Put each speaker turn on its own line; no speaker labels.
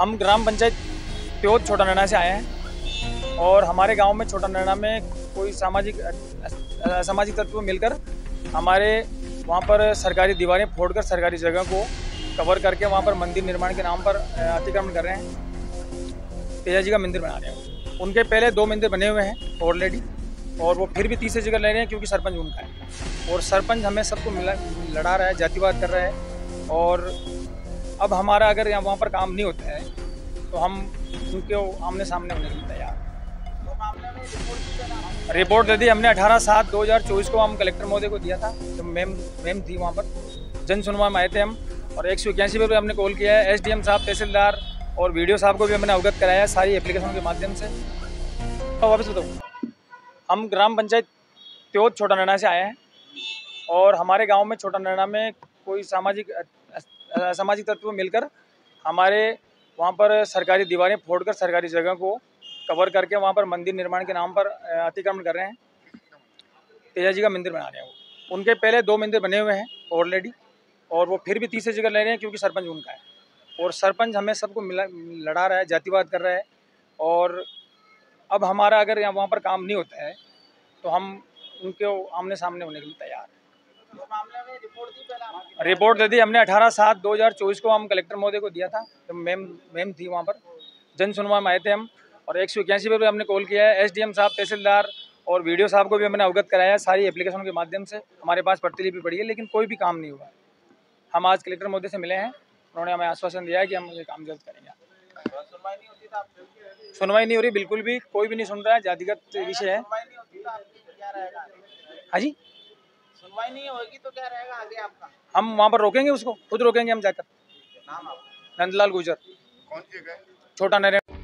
हम ग्राम पंचायत प्योत छोटा नैना से आए हैं और हमारे गाँव में छोटा नैना में कोई सामाजिक असामाजिक तत्व मिलकर हमारे वहाँ पर सरकारी दीवारें फोड़कर सरकारी जगह को कवर करके वहाँ पर मंदिर निर्माण के नाम पर अतिक्रमण कर रहे हैं। तेजा जी का मंदिर बना रहे हैं। उनके पहले दो मंदिर बने हुए हैं ऑलरेडी और वो फिर भी तीसरी जगह ले रहे हैं क्योंकि सरपंच उनका है। और सरपंच हमें सबको मिला, लड़ा रहा है, जातिवाद कर रहा है और अब हमारा अगर वहाँ पर काम नहीं होता है तो हम उनके आमने सामने होने के लिए तैयार रिपोर्ट दे दी हमने 18 सात 2024 को, हम कलेक्टर महोदय को दिया था तो मैम मैम थी वहाँ पर। जन सुनवा में आए थे हम, और एक सौ इक्यासी पर हमने कॉल किया है। एसडीएम साहब, तहसीलदार और वीडियो साहब को भी हमने अवगत कराया सारी एप्लीकेशन के माध्यम से। तो वापस बताओ हम ग्राम पंचायत त्योत छोटा नैना से आए हैं, और हमारे गाँव में छोटा नैना में कोई सामाजिक असामाजिक तत्व मिलकर हमारे वहाँ पर सरकारी दीवारें फोड़कर सरकारी जगह को कवर करके वहाँ पर मंदिर निर्माण के नाम पर अतिक्रमण कर रहे हैं। तेजा जी का मंदिर बना रहे हैं वो। उनके पहले दो मंदिर बने हुए हैं ऑलरेडी और वो फिर भी तीसरी जगह ले रहे हैं क्योंकि सरपंच उनका है। और सरपंच हमें सबको मिला, लड़ा रहा है, जातिवाद कर रहा है, और अब हमारा अगर यहाँ वहाँ पर काम नहीं होता है तो हम उनके आमने सामने होने के लिए तैयार हैं। रिपोर्ट दे दी हमने 18 सात 2024 को हम कलेक्टर महोदय को दिया था तो मैम मैम थी वहाँ पर जन सुनवा में आए थे हम और एक सौ इक्यासी पर भी हमने कॉल किया है एसडीएम साहब तहसीलदार और वीडियो साहब को भी हमने अवगत कराया सारी एप्लीकेशन के माध्यम से हमारे पास प्रतिलिपि पड़ी है लेकिन कोई भी काम नहीं हुआ। हम आज कलेक्टर महोदय से मिले हैं उन्होंने हमें आश्वासन दिया है कि हम ये काम जल्द करेंगे। सुनवाई नहीं हो रही बिल्कुल भी कोई भी नहीं सुन रहा है जातिगत विषय है? हाँ जी।
सुनवाई नहीं होगी तो क्या रहेगा आगे आपका?
हम वहाँ पर रोकेंगे उसको? खुद रोकेंगे हम जाकर?
नाम आप
नंदलाल गुजर
कौन सी जगह?
छोटा नरेंद्र।